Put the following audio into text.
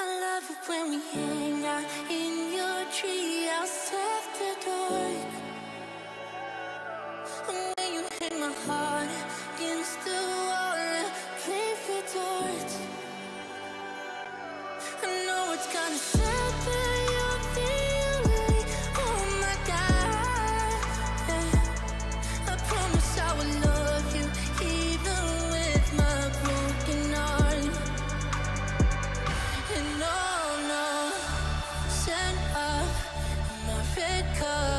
I love it when we hang out in your. And when you my heart against the wall darts. I know it's gonna the because